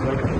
Okay.